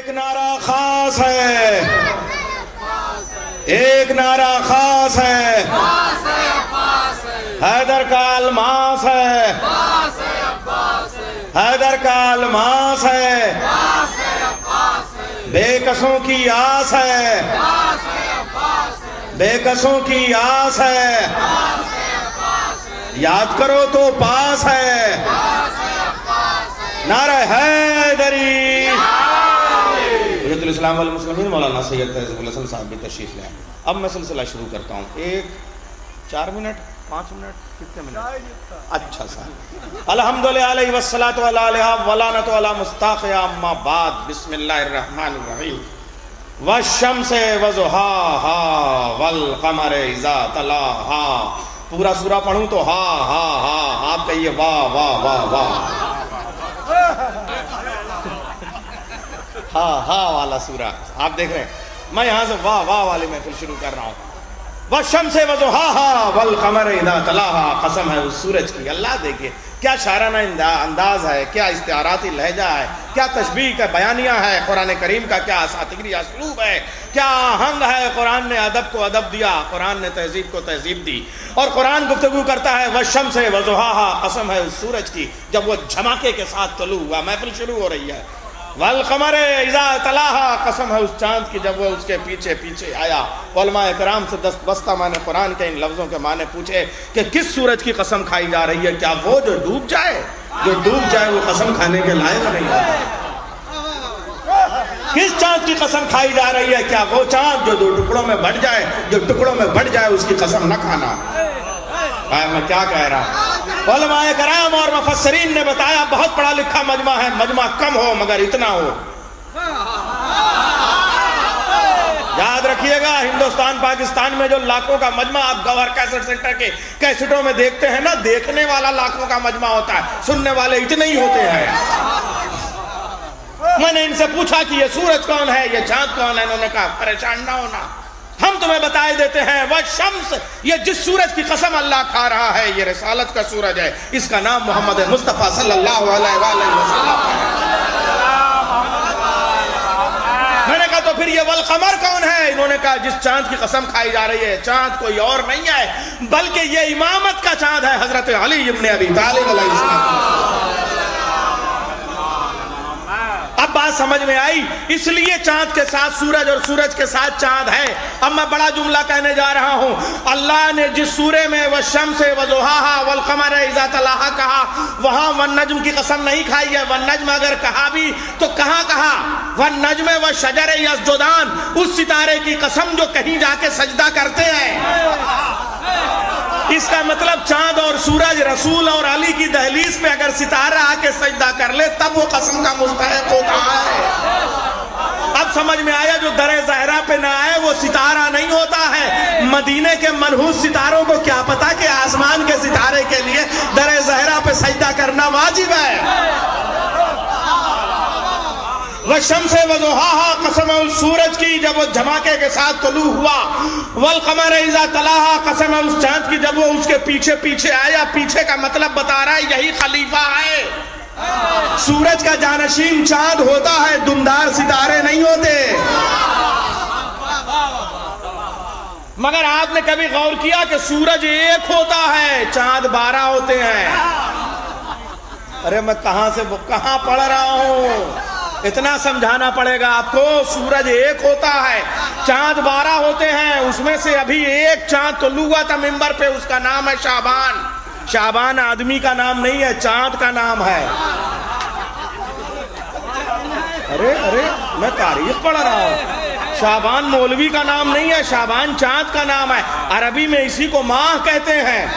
एक नारा खास है। एक नारा खास है। हैदर का अलमास है। हैदर का अलमास है। बेकसों की आस है। बेकसों की आस है। याद करो तो पास है। नारा हैदरी। इस्लाम वाले मुस्लिम मौलाना सैयद हसन साहब भी तशरीफ़ ले अब मैं सिलसिला शुरू करता हूँ। एक चार मिनट? पाँच मिनट? कितने मिनट? अच्छा सा। अल्हम्दुलिल्लाह वस्सलात वलानत मुस्ताक़ अम्मा बाद। बिस्मिल्लाहिर्रहमानिर्रहीम। वशम्स वज़ुहा हा वल कमर इज़ा तला हा। पूरा सूरा पढ़ूं तो हा हा हा। आप कहिए वाह वाह वाह वाह। हा हा वाला सूरा। आप देख रहे हैं। मैं यहाँ से वाह वाह वाली महफिल शुरू कर रहा हूँ। वह शम से वजो हा हा, वल कमर इदा तलाहा, कसम है उस सूरज की। अल्लाह देखिए, क्या शाराना अंदाज है, क्या इश्ताराती लहजा है, क्या तशबी का बयानिया है, कुरान करीम का क्या सातगिरी असलूब है, क्या आहंग है, कुरान ने अदब को अदब दिया, कुरान ने तहजीब को तहजीब दी। और कुरान गुफ्तगु करता है, वह शम से वजोहा कसम है उस सूरज की, जब वो झमाके के साथ तलू हुआ, महफिल शुरू हो रही है। वल कमर इजा तलाहा। कसम है उस चाँद की, जब वो उसके पीछे पीछे आया। वलमा कराम से दस्त बस्ता मैंने कुरान के इन लफ्ज़ों के माने पूछे कि किस सूरज की कसम खाई जा रही है? क्या वो जो डूब जाए, जो डूब जाए, वो कसम खाने के लायक नहीं होता किस चाँद की कसम खाई जा रही है? क्या वो चाँद जो दो टुकड़ों में बढ़ जाए, जो टुकड़ों में बढ़ जाए, उसकी कसम न खाना? भाई, मैं क्या कह रहा कराम और मफसरीन ने बताया, बहुत पढ़ा लिखा मजमा है, मजमा कम हो, मगर इतना हो। याद रखिएगा, हिंदुस्तान, पाकिस्तान में जो लाखों का मजमा आप गवर कैसेट सेंटर के कैसेटों में देखते हैं ना, देखने वाला लाखों का मजमा होता है, सुनने वाले इतने ही होते हैं। मैंने इनसे पूछा कि ये सूरज कौन है, ये चाँद कौन है? इन्होंने कहा, परेशान ना होना। हम तुम्हें बताए देते हैं, वह शम्स, ये जिस सूरज की कसम अल्लाह खा रहा है, ये रसालत का सूरज है। इसका नाम मोहम्मद मुस्तफ़ा सल्लल्लाहु अलैहि वसल्लम मैंने कहा तो फिर ये वल कमर कौन है? इन्होंने कहा, जिस चाँद की कसम खाई जा रही है, चाँद कोई और नहीं है, बल्कि ये इमामत का चाँद है, हज़रत अली इब्ने अबी तालिब अब बात समझ में आई? इसलिए चाँद के साथ सूरज और सूरज के साथ चाँद है। अब मैं बड़ा जुमला कहने जा रहा हूँ। अल्लाह ने जिस सूरे में वह शम से वजोहा वल कमर इजातलाहा कहा। वहाँ वन नज्म की कसम नहीं खाई है। वन नजम अगर कहा भी तो कहाँ कहा? वन नजम व शजर यजदान उस सितारे की कसम जो कहीं जाके सजदा करते हैं। इसका मतलब चाँद और सूरज रसूल और अली की दहलीज पे अगर सितारा आके सजदा कर ले, तब वो कसम का मुस्तक होता है। अब समझ में आया, जो दर जहरा पे ना आए, वो सितारा नहीं होता है। मदीने के मनहूस सितारों को क्या पता कि आसमान के सितारे के लिए दर जहरा पे सजदा करना वाजिब है? वह शमस वजोहा कसम उस सूरज की, जब वो झमाके के साथ तलू हुआ। वल कमर इजा तलाहा कसम उस चाँद की, जब वो उसके पीछे पीछे आया। पीछे का मतलब बता रहा है, यही खलीफा है। सूरज का जानशीन चाँद होता है, दुमदार सितारे नहीं होते। मगर आपने कभी गौर किया कि सूरज एक होता है, चाँद बारह होते हैं? अरे मैं कहाँ से कहाँ पढ़ रहा हूँ? इतना समझाना पड़ेगा आपको, सूरज एक होता है, चाँद बारह होते हैं, उसमें से अभी एक चाँद तो लुआ था मिंबर पे, उसका नाम है शाबान। शाबान आदमी का नाम नहीं है, चाँद का नाम है। अरे अरे, मैं तारीख पढ़ रहा हूँ। शाबान मौलवी का नाम नहीं है, शाबान चाँद का नाम है। अरबी में इसी को माह कहते हैं।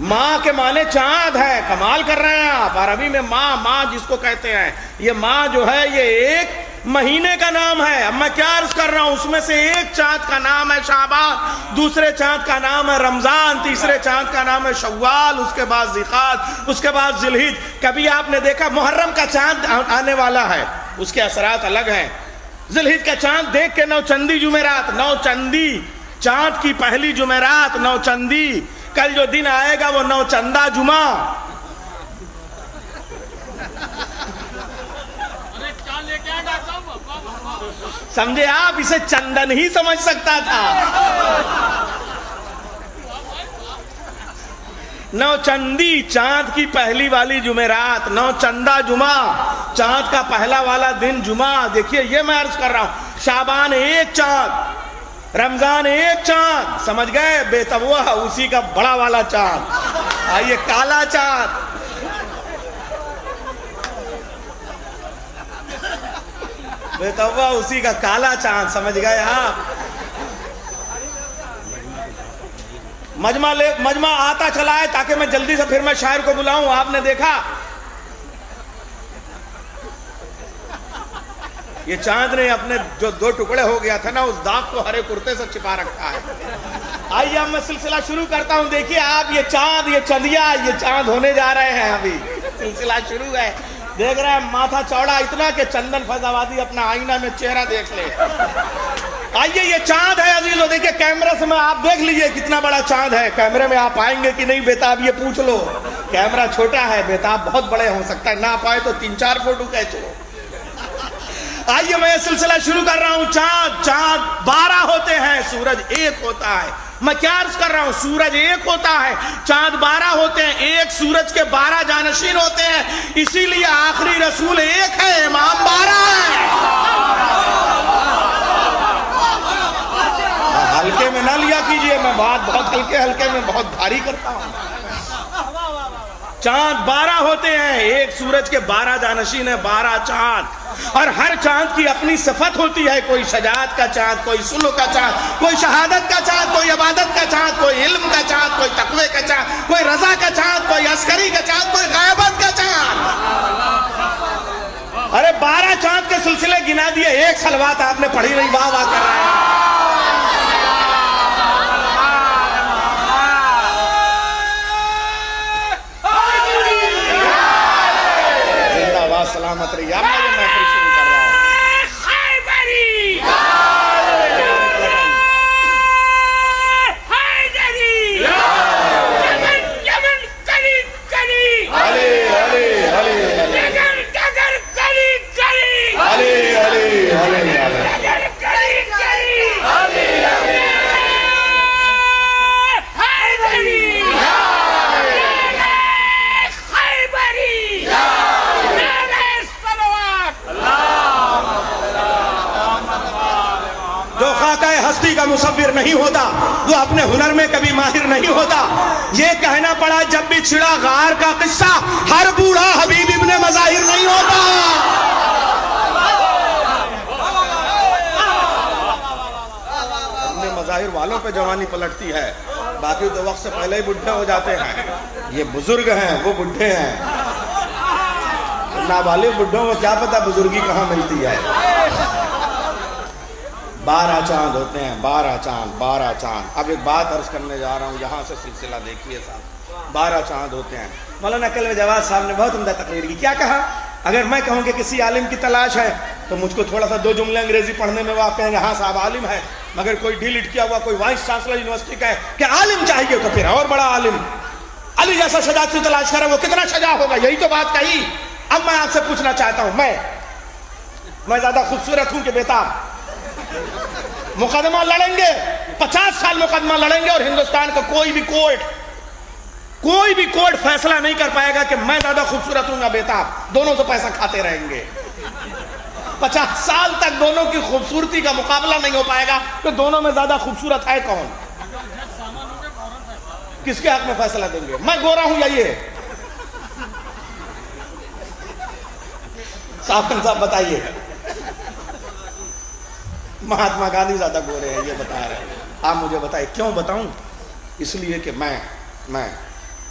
माँ के माने चाँद है, कमाल कर रहे हैं आप। अरबी में माँ माँ जिसको कहते हैं, ये माँ जो है, ये एक महीने का नाम है। अब मैं क्या अर्ज़ कर रहा हूँ, उसमें से एक चाँद का नाम है शाबान दूसरे चाँद का नाम है रमज़ान, तीसरे चाँद का नाम है शव्वाल, उसके बाद जिकात उसके बाद जिलहिज। कभी आपने देखा, मुहर्रम का चाँद आने वाला है, उसके असरात अलग हैं। जिलहिज का चाँद देख के नौ चंदी जुमेरात नौ चंदी की पहली जुमेरात नौ चंदी कल जो दिन आएगा वो नौ चंदा जुमा। समझे आप? इसे चंदन ही समझ सकता था। नौ चंदी, चाँद की पहली वाली जुमेरात नौ चंदा जुमा। चाँद का पहला वाला दिन जुमा। देखिए, ये मैं अर्ज़ कर रहा हूँ, शाबान एक चाँद। रमज़ान एक चाँद। समझ गए? बेतबुआ उसी का बड़ा वाला चाँद। आइए काला चाँद। बेतवा उसी का काला चाँद। समझ गए? आप मजमा ले मजमा आता चला है ताकि मैं जल्दी से फिर मैं शायर को बुलाऊं। आपने देखा? ये चाँद ने अपने जो दो टुकड़े हो गया था ना, उस दाग को हरे कुर्ते से छिपा रखा है। आइए, अब मैं सिलसिला शुरू करता हूँ। देखिए, आप ये चाँद, ये चंदिया, ये चाँद होने जा रहे हैं अभी। सिलसिला शुरू है। देख रहे हैं, माथा चौड़ा, इतना कि चंदन फैजाबादी अपना आईना में चेहरा देख ले। आइए, ये चाँद है अज़ीज़ देखिए, कैमरे से मैं, आप देख लीजिए कितना बड़ा चाँद है। कैमरे में आप आएँगे कि नहीं, बेताब, ये पूछ लो। कैमरा छोटा है, बेताब, बहुत बड़े हो सकता है। ना पाए तो तीन चार फ़ोटो कैच लो। आइए मैं सिलसिला शुरू कर रहा हूँ। चाँद चाँद, बारह होते हैं, सूरज एक होता है। मैं क्या अर्ज़ कर रहा हूँ? सूरज एक होता है, चाँद बारह होते हैं, एक सूरज के बारह जानशीन होते हैं। इसीलिए आखिरी रसूल एक है, इमाम बारह है। हल्के में ना लिया कीजिए, मैं बात बहुत हल्के हल्के में बहुत भारी करता हूँ। चाँद बारह होते हैं। एक सूरज के बारह जानशीन है, बारह चाँद। और हर चाँद की अपनी सफत होती है। कोई शजात का चाँद, कोई सुलो का चाँद, कोई शहादत का चाँद, कोई इबादत का चाँद, कोई इल्म का चाँद, कोई तकवे का चाँद, कोई रजा का चाँद, कोई अस्करी का चाँद, कोई गायबत का चाँद। अरे बारह चाँद के सिलसिले गिना दिए। एक सलवात आपने पढ़ी नहीं वाह वाह कर रहे हैं सलामत रही अब मैं महफिल शुरू कर रहा हूँ हस्ती का मुसविर नहीं होता, वो अपने हुनर में कभी माहिर नहीं होता। ये कहना पड़ा, जब भी छिड़ा गार का किस्सा, हर बूढ़ा हबीब इब्ने मजाहिर नहीं होता। मजाहिर वालों पे जवानी पलटती है। बाकी तो वक्त से पहले ही बुढ़े हो जाते हैं। ये बुज़ुर्ग हैं, वो बुढ़े हैं। नाबालिग बुढ़ों को क्या पता बुजुर्गी कहाँ मिलती है। बारह चाँद होते हैं बारह चाँद बारह चाँद अब एक बात अर्ज़ करने जा रहा हूँ, यहाँ से सिलसिला देखिए साहब। बारह चाँद होते हैं। मौलाना कल जवाब साहब ने बहुत उमदा तकरीर की। क्या कहा? अगर मैं कहूँ कि किसी आलिम की तलाश है तो मुझको थोड़ा सा दो जुमले अंग्रेज़ी पढ़ने में वो आप कहेंगे हाँ साहब आलिम है। मगर कोई डिलीट किया हुआ, कोई वाइस चांसलर यूनिवर्सिटी का है, कि आलिम चाहिए तो फिर और बड़ा आलिम। अली जैसा शजात से तलाश करे, वो कितना सजा होगा? यही तो बात कही। अब मैं आपसे पूछना चाहता हूँ, मैं मैं ज़्यादा खूबसूरत हूँ कि बेताब? मुकदमा लड़ेंगे, पचास साल मुकदमा लड़ेंगे और हिंदुस्तान का कोई भी कोर्ट, कोई भी कोर्ट फैसला नहीं कर पाएगा कि मैं ज़्यादा खूबसूरत हूँ या बेताब। दोनों से पैसा खाते रहेंगे। पचास साल तक दोनों की खूबसूरती का मुकाबला नहीं हो पाएगा तो दोनों में ज़्यादा खूबसूरत है कौन? किसके हक में फैसला देंगे? मैं गोरा हूँ या ये? साहब, बताइए। महात्मा गांधी ज़्यादा गोरे हैं, ये बता रहे हैं। आप मुझे बताइए, क्यों बताऊँ? इसलिए कि मैं मैं,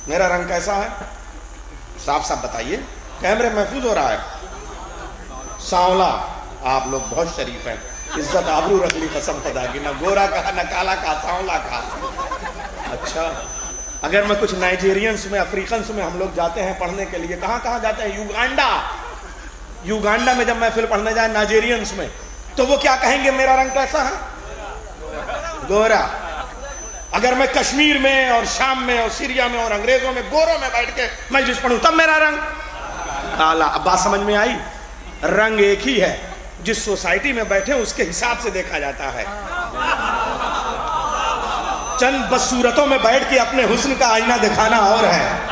मेरा रंग कैसा है? साफ़ साफ़ बताइए। कैमरे महफूज हो रहा है। सांवला, आप लोग बहुत शरीफ हैं। इज़्ज़त आबरू रख ली कसम खुदा की, ना गोरा कहा ना काला कहा सांवला कहा अच्छा अगर मैं कुछ नाइजीरियंस में अफ्रीकन में हम लोग जाते हैं पढ़ने के लिए कहाँ कहाँ जाते हैं? युगांडा। युगांडा में जब मैं फिर पढ़ने जाए, नाइजीरियंस में। तो वो क्या कहेंगे, मेरा रंग कैसा है? गोरा। अगर मैं कश्मीर में और शाम में और सीरिया में और अंग्रेज़ों में, गोरों में बैठ के मैं जिस पढ़ू, तब मेरा रंग काला। अब बात समझ में आई? रंग एक ही है। जिस सोसाइटी में बैठे उसके हिसाब से देखा जाता है। चंद बदसूरतों में बैठ के अपने हुस्न का आईना दिखाना और है।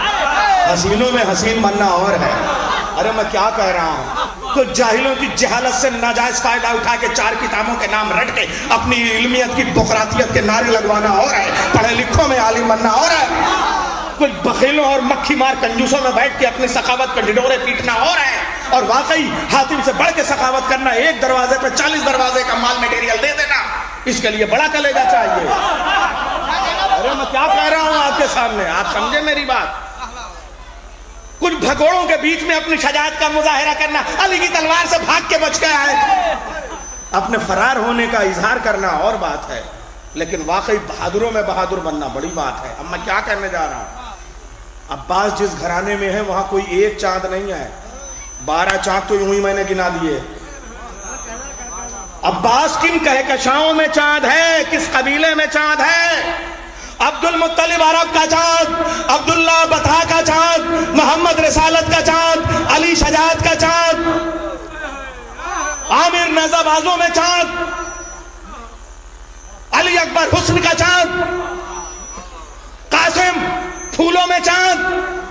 हसीनों में हसीन बनना और है। अरे मैं क्या कह रहा हूँ? कुछ जाहिलों की जहालत से नाजायज फ़ायदा उठा के चार किताबों के नाम रट के अपनी इल्मियत की बुकरातियत के नारे लगवाना और है, पढ़े लिखों में आलिम बनना और है। कुछ बखेलों और मक्खी मार कंजूसों में बैठ के अपनी सखावत के डिडोरे पीटना और है, और वाकई हातिम से बढ़ के सखावत करना एक दरवाजे पर चालीस दरवाजे का माल मटेरियल दे देना, इसके लिए बड़ा कलेजा चाहिए। अरे मैं क्या कह रहा हूँ आपके सामने, आप समझे मेरी बात? कुछ भगोड़ों के बीच में अपनी शजात का मुजाहरा करना, अली की तलवार से भाग के बच गया है। अपने फरार होने का इजहार करना और बात है, लेकिन वाकई बहादुरों में बहादुर बनना बड़ी बात है। अब मैं क्या कहने जा रहा हूँ? अब्बास जिस घराने में है, वहाँ कोई एक चाँद नहीं है। बारह चाँद तो यूँ ही मैंने गिना दिए। अब्बास किन कहकशाओं में चाँद है? किस कबीले में चाँद है? अब्दुल मुत्तलिब अरब का चाँद, अब्दुल्ला बथा का चाँद, मोहम्मद रसालत का चाँद, अली शजात का चाँद, आमिर नजाबाजों में चाँद, अली अकबर हुस्न का चाँद, कासिम फूलों में चाँद,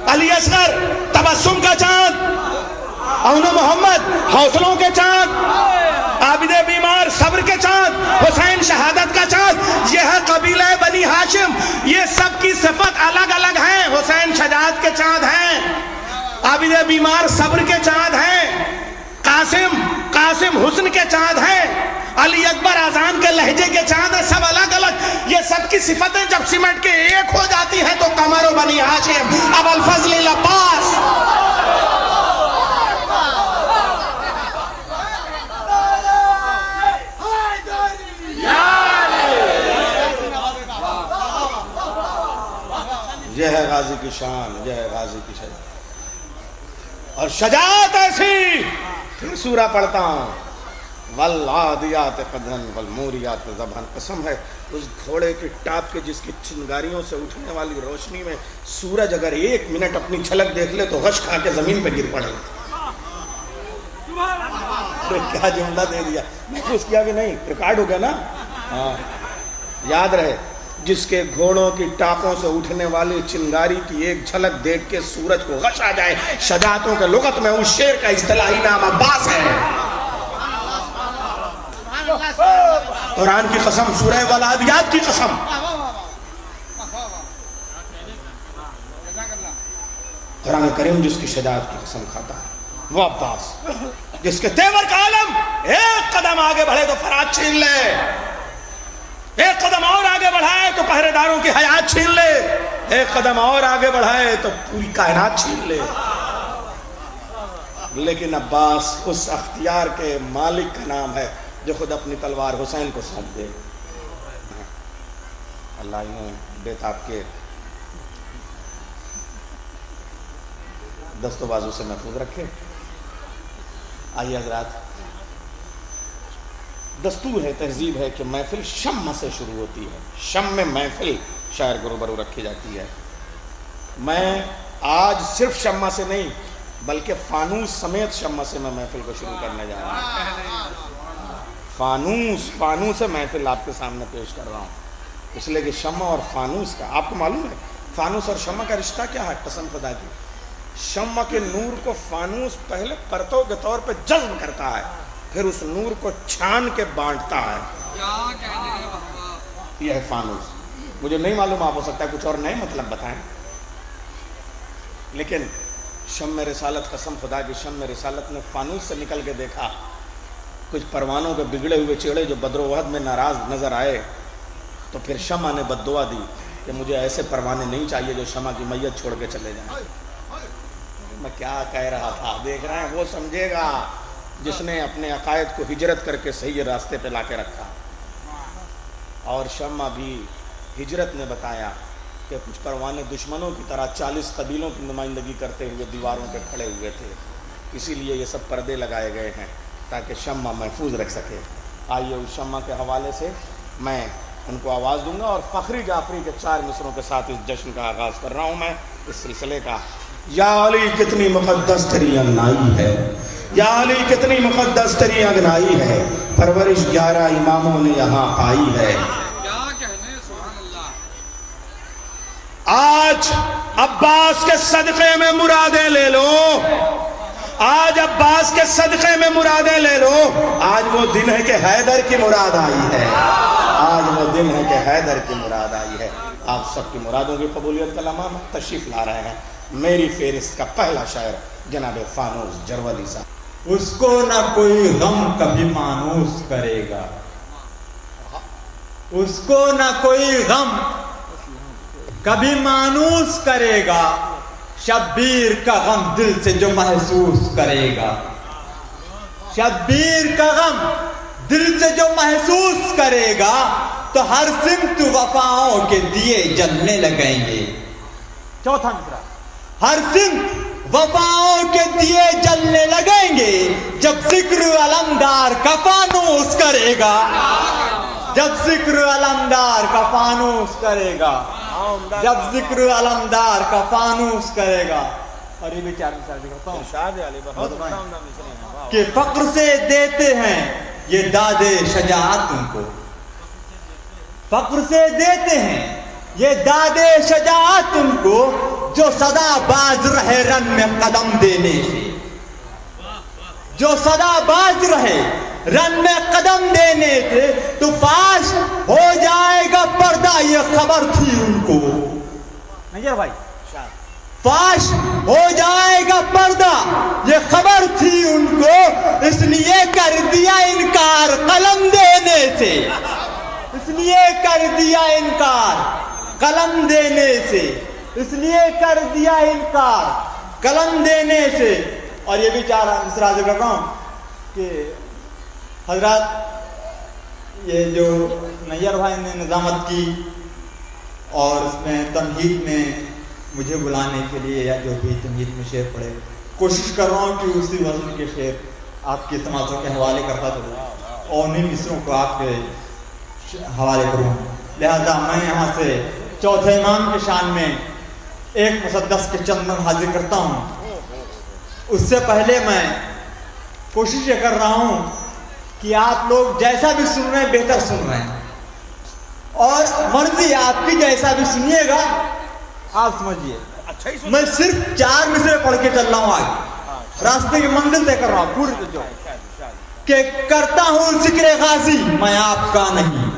अली असगर तबस्सुम का चाँद अहन मोहम्मद, हौसलों के चाँद, आबिद बीमार सब्र के चाँद, हुसैन शहादत का चाँद, यह कबीला बनी हाशिम, ये सब की सिफत अलग अलग है, हुसैन शजात के चाँद हैं, आबिद बीमार सब्र के चाँद हैं, कासिम कासिम हुस्न के चाँद हैं, अली अकबर आजान के लहजे के चाँद है, सब अलग अलग ये सब की सिफतें जब सिमट के एक हो जाती है तो कमर बनी हाशिम अब अल्फजल अब्बास। यह है गाजी की शान, यह है गाजी की शान और शजात ऐसी, फिर सूरा पढ़ता हूँ। आदियात कदन वल मोरियात जबान कसम है, उस घोड़े की टाप के जिसकी चिंगारियों से उठने वाली रोशनी में सूरज अगर एक मिनट अपनी छलक देख ले तो हश खा के ज़मीन पे गिर पड़े। तो क्या जुमला दे दिया। महसूस किया कि नहीं, रिकॉर्ड हो गया ना? हाँ याद रहे। जिसके घोड़ों की टापों से उठने वाली चिंगारी की एक झलक देख के सूरज को गश आ जाए। शजातों के लुगत में उस शेर का इस्तलाही नाम अब्बास है। कुरान की कसम, सूरह वलादियात की कसम। कुरान करीम जिसकी शजात की कसम खाता है, वो अब्बास। जिसके तेवर का आलम, एक कदम आगे बढ़े तो फराज छीन ले। एक कदम और आगे बढ़ाए तो पहरेदारों की हयात छीन ले। एक कदम और आगे बढ़ाए तो पूरी कायनात छीन ले। लेकिन अब्बास उस अख्तियार के मालिक का नाम है जो खुद अपनी तलवार हुसैन को सौंप दे। अल्लाह बेताब के दस्तों बाजू से महफूज रखे। आइए हजरात। दस्तूर है, तहजीब है कि महफिल शम से शुरू होती है। शम में महफिल शायर गुरुबरू रखी जाती है। मैं आज सिर्फ़ शम्मा से नहीं, बल्कि फानूस समेत शम्मा से मैं महफिल को शुरू करने जा रहा हूँ। फानूस फानूस से महफिल आपके सामने पेश कर रहा हूँ। इसलिए कि शम्मा और फानूस का, आपको मालूम है, फानूस और शम्मा का रिश्ता क्या है? कसम खुदा की। शम्मा के नूर को फानूस पहले परतों के तौर पर जज्ब करता है। फिर उस नूर को छान के बांटता है। यह है फानूस। मुझे नहीं मालूम आप हो सकता है कुछ और नए मतलब बताएँ। लेकिन शम रिसालत कसम खुदा की शम रिसालत ने फानूस से निकल के देखा कुछ परवानों के बिगड़े हुए चेड़े जो बदरोवहद में नाराज़ नज़र आए तो फिर शमा ने बदुआ दी कि मुझे ऐसे परवाने नहीं चाहिए जो शमा की मैयत छोड़ के चले जाए। मैं क्या कह रहा था? देख रहे हैं वो समझेगा। जिसने अपने अकायद को हिजरत करके सही रास्ते पे ला के रखा। और शम्मा भी हिजरत ने बताया कि कुछ परवाने दुश्मनों की तरह चालीस कबीलों की नुमाइंदगी करते हुए दीवारों पे खड़े हुए थे। इसीलिए ये सब पर्दे लगाए गए हैं, ताकि शम्मा महफूज रख सके। आइए उस शम्मा के हवाले से मैं उनको आवाज़ दूँगा और फ़खरी जाफरी के चार मिसरों के साथ इस जश्न का आगाज़ कर रहा हूँ मैं। इस सिलसिले का, या अली, कितनी मुकदस तेरी अन्नाई है। या अली कितनी मुकद्दस तरी अगनाई है? परवरिश ग्यारह इमामों ने यहाँ पाई है। आज अब्बास के सदक़े में मुरादे ले लो। आज अब्बास के सदक़े में मुरादें ले लो। आज वो दिन है कि हैदर की मुराद आई है। आज वो दिन है कि हैदर की मुराद आई है। आप सबकी मुरादों की कबूलियत का लम्हा तशरीफ़ ला रहे हैं। मेरी फेरिस्त का पहला शायर, जनाब फानूस जरवली साहब। उसको ना कोई गम कभी मानूस करेगा। उसको ना कोई गम कभी मानूस करेगा। शब्बीर का गम दिल से जो महसूस करेगा। शब्बीर का गम दिल से जो महसूस करेगा तो हर सिमत वफाओं के दिए जलने लगेंगे। चौथा मिसरा हर सिमत वफाओं के दिए जलने लगेंगे जब ज़िक्र अलमदार का फानूस करेगा। जब ज़िक्र अलमदार का फानूस करेगा। जब ज़िक्र अलमदार का फानूस करेगा। और ये भी चार मिसाल दिखाता हूँ। कि फक्र से देते हैं ये दादे शजात उनको। फक्र से देते हैं ये दादे शजात उनको। जो सदा बाज रहे रन में कदम देने। से जो सदा बाज रहे रन में कदम देने से तो फाश हो जाएगा पर्दा ये खबर थी उनको। नहीं भाई। फाश हो जाएगा पर्दा ये खबर थी उनको इसलिए कर दिया इनकार कलम देने से। इसलिए कर दिया इनकार कलम देने से। इसलिए कर दिया इनकार। कलम देने से। और ये भी चार मिसरा से कर कि हज़रत, ये जो नैयर भाई ने निजामत की और उसमें तमहीद में मुझे बुलाने के लिए या जो भी तमहीद में शेर पढ़े, कोशिश कर रहा हूँ कि उसी वज़न के शेर आपके समाजों के हवाले करता चलूँ और उन्हीं मिसरों को आपके हवाले करूँ। लिहाजा मैं यहाँ से चौथे इमाम के शान में एक मुसदस के चंदन हाजिर करता हूँ। उससे पहले मैं कोशिश ये कर रहा हूँ कि आप लोग जैसा भी सुन रहे हैं बेहतर सुन रहे हैं। और मर्ज़ी आपकी जैसा भी सुनिएगा आप समझिए। अच्छा मैं सिर्फ़ चार मिसरे पढ़ के चल रहा हूँ आज। रास्ते की मंजिल तय कर रहा हूँ पूरी जो कि करता हूँ ज़िक्र गाजी मैं आपका नहीं।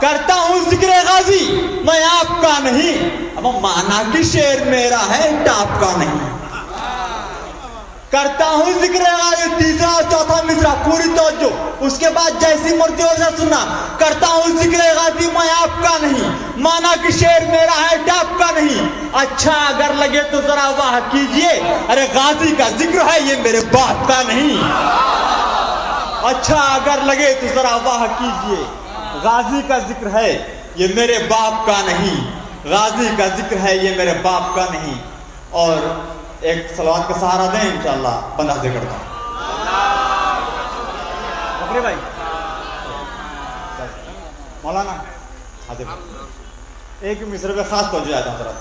करता हूँ ज़िक्र गाजी। मैं आपका नहीं। अब माना कि शेर मेरा है टाप का नहीं। करता हूँ ज़िक्र गाजी, तीसरा और चौथा, मिसरा, पूरी तवज्जो उसके बाद जैसी मूर्ति वैसा सुनना। करता हूँ ज़िक्र गाजी, मैं आपका नहीं। माना कि शेर मेरा है टाप का नहीं। अच्छा अगर लगे तो जरा वाह कीजिए। अरे गाजी का ज़िक्र है, ये मेरे बाप का नहीं। अच्छा अगर लगे तो जरा वाह कीजिए। गाजी का ज़िक्र है, ये मेरे बाप का नहीं। गाजी का ज़िक्र है, ये मेरे बाप का नहीं। और एक सलवार का सहारा दें, इंशाल्लाह, बंदा से करता भाई। मौलाना एक मिसर में खास तवज्जो आता हूँ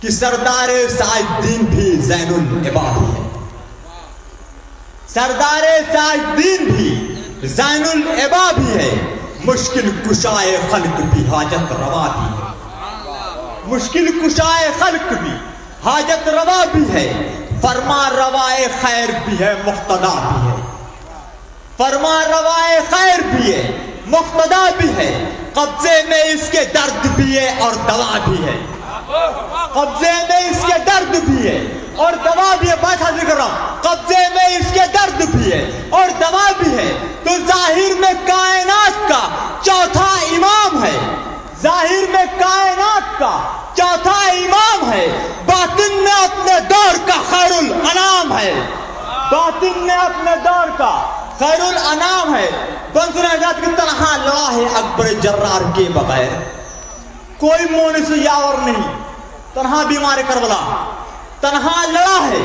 कि सरदार साइदीन भी जैनुल इबादी है। सरदार साइदीन भी जैनुल इबा भी है। मुश्किल कुशाए खल्क भी हाजत रवा भी है। मुश्किल कुशाए खल्क भी हाजत रवा भी है। फरमा रवाए खैर भी है मुख्तदा भी है। फरमा रवाए खैर भी है मुख्तदा भी है। कब्जे में इसके दर्द भी है और दवा भी है। कब्जे में इसके दर्द भी है। और दवा भी है, बात हाजिर कर रहा हूँ। कब्जे में इसके दर्द भी है और दवा भी है। तो ज़ाहिर में कायनात का चौथा इमाम है। ज़ाहिर में कायनात का चौथा इमाम है। बातिन में अपने दौर का खैरुल अनाम है। बातिन में अपने दौर का खैरुल अनाम है। बंसुर की तनहा लड़ा है अकबर जर्रार के बगैर। कोई मोनिस यावर नहीं। तनहा बीमार करबला। तनहा लड़ा है।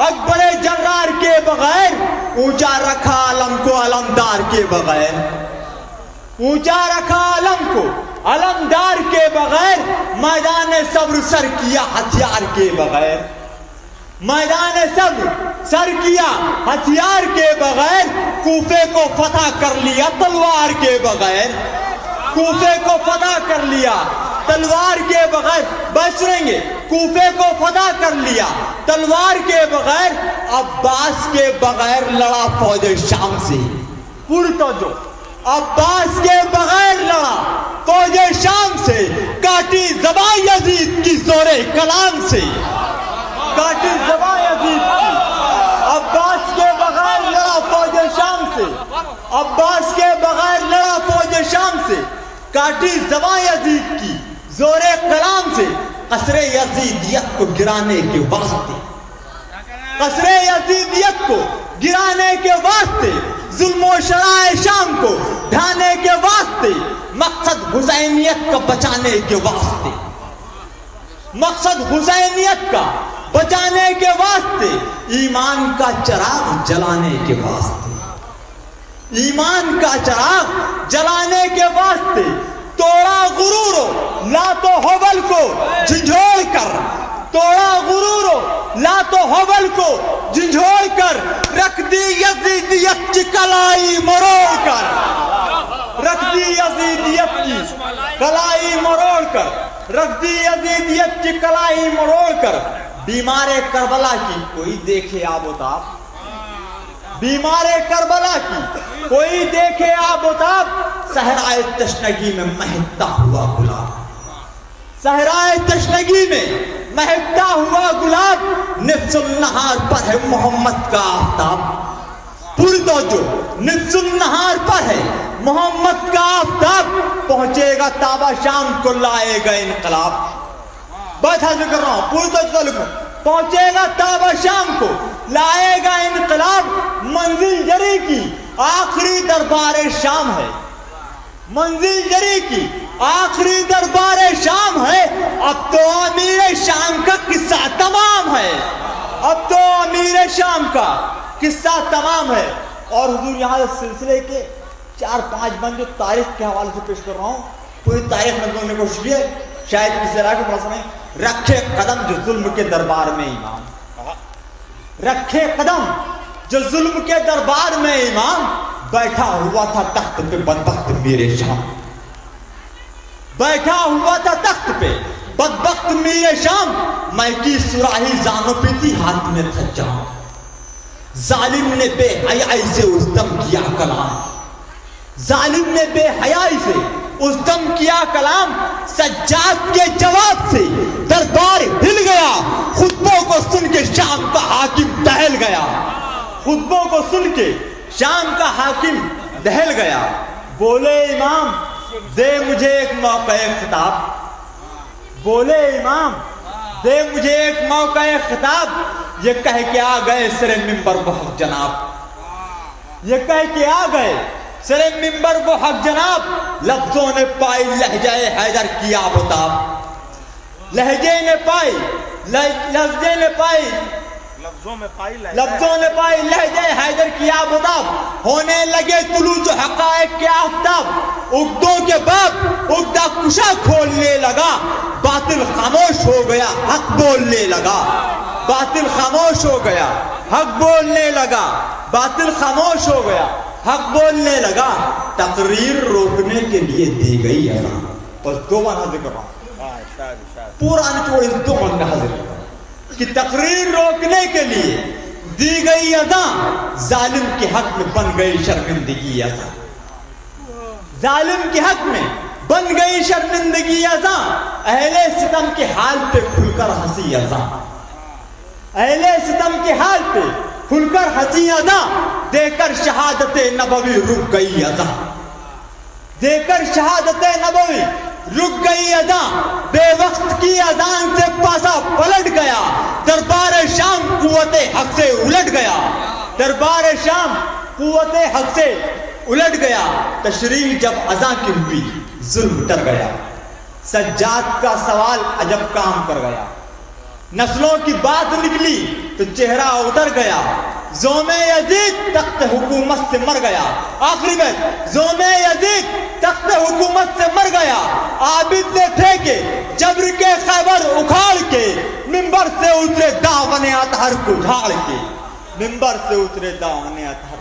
अकबर जर्रार के बगैर, ऊँचा रखा अलम को अलमदार के बगैर। ऊँचा रखा अलम को अलमदार के बगैर मैदान सब्र सर किया हथियार के बगैर। मैदान सब सर किया हथियार के बगैर, कूफे को फतह कर लिया तलवार के बगैर। कूफे को फतह कर लिया तलवार के बगैर बस रहेंगे। कूफे को फतह कर लिया। तलवार के बगैर, अब्बास के बगैर लड़ा फौज शाम से। पुर तो जो, अब्बास के बगैर लड़ा फौज शाम से। काटी जबा यजीद की जोरे कलाम से। काटी जबा यजीद की, अब्बास के बगैर लड़ा फौज शाम से। अब्बास के बगैर लड़ा फौज शाम से। काटी जबा यजीद की जोरे कलाम से। कसरे यजीदियत को गिराने के वास्ते कसरे यजीदियत को गिराने के वास्ते जुल्मो शराय शाम को ढाने के वास्ते मकसद हुसैनियत का बचाने के वास्ते मकसद हुसैनियत का बचाने के वास्ते ईमान का चराग जलाने के वास्ते ईमान का चराग जलाने के वास्ते तोड़ा गुरूरो ला तो होबल को झिझोड़ कर। तोड़ा गुरूरो ला तो होबल को झिझोड़ कर। रख दी यजीदियत कलाई मरोड़ कर। रख दी यजीदियत कलाई मरोड़ कर। रख दी यजीदियत कलाई मरोड़ कर। बीमारे करबला की कोई देखे आबोताब बीमारे करबला की कोई देखे आबोताब सहराए तशनगी में महकता हुआ गुलाब। सहराए तशनगी में महकता हुआ गुलाब। नहार पर है मोहम्मद का आफ्ताब। पुरदो जो निफ्सुल नहार पर है मोहम्मद का आफ्ताब। पहुंचेगा ताबा शाम को लाएगा इनकलाब। बात हाजिर कर रहा हूँ पुरदो लिखो। पहुंचेगा ताबा शाम को लाएगा इनकलाब। मंजिल जरी की आखिरी दरबार शाम है। मंजिल जरी की। आखिरी दरबार शाम है। अब तो अमीर शाम का किस्सा तमाम है। अब तो अमीर शाम का किस्सा तमाम है। और हुजूर यहाँ सिलसिले के चार पाँच बंद जो तारीख के हवाले से पेश कर रहा हूँ पूरी तारीख में बोलने को कोशिश की शायद किसी तरह के समय रखे कदम जो जुल्म के दरबार में इमाम। रखे कदम जो जुल्म के दरबार में इमाम। बैठा हुआ था तख्त पे बदबख्त मेरे शाम। बैठा हुआ था तख्त पे बदबख्त मेरे शाम मैं की सुराही जानों पे थी हाथ में था जालिम ने बेहयाई से उस दम किया कलाम। जालिम ने बेहयाई से उस दम किया कलाम। सज्जाद के जवाब से दरबार हिल गया। खुतबों को सुन के शाम का हाकिम टहल गया। खुतबों को सुन के शाम का हाकिम दहल गया। बोले, इमाम, दे मुझे एक मौका खिताब। बोले, इमाम, दे मुझे एक मौका खिताब। ये कह के आ गए सिरे मिंबर बहुत जनाब। ये कह के आ गए सिरे मिंबर वो हक जनाब। लफ्जों ने पाई लहजाए हैदर किया बताब लहजे ने पाई लफ्जे ने पाई लफ्जों में पाई लफ्जों ने पाई लहजे हैदर किया बताब होने लगे तुलू जो हकायक के आफ्ताब उगदों के बाप उगदा कुशा खोलने लगा। बातिल खामोश हो गया हक बोलने लगा। बातिल खामोश हो गया हक बोलने लगा। बातिल खामोश हो गया हक बोलने लगा। तकरीर रोकने के लिए दी गई है बस दो बार हाजिर कर रहा हूँ पूरा निचोड़ दो बार हाजिर। कर कि तकरीर रोकने के लिए दी गई अदा जालिम के हक में बन गई शर्मिंदगी अजा जालिम के हक में बन गई शर्मिंदगी अजा अहले सितम के हाल पे खुलकर हँसी अजा अहले सितम के हाल पे खुलकर हँसी अदा, देकर शहादत नबवी रुक गई अजा देकर शहादत नबवी रुक गई अदा। बेवक्त की अजान से पासा पलट गया। दरबार शाम कुवत हक से उलट गया। दरबार शाम कुवत हक से उलट गया। तशरी जब अजा की हुई, जुल्म डर गया। सज्जाद का सवाल अजब काम कर गया। नस्लों की बात निकली तो चेहरा उतर गया। जोमे यजीद तख्त हुकूमत से मर गया। आखिरी में जोमे यजीद तख्त हुकूमत से मर गया। आबिद ने फेंके जबर के खैबर उखाड़ के, मिंबर से उतरे दावने अतहर को झाड़ के। मिंबर से उतरे दावने अतहर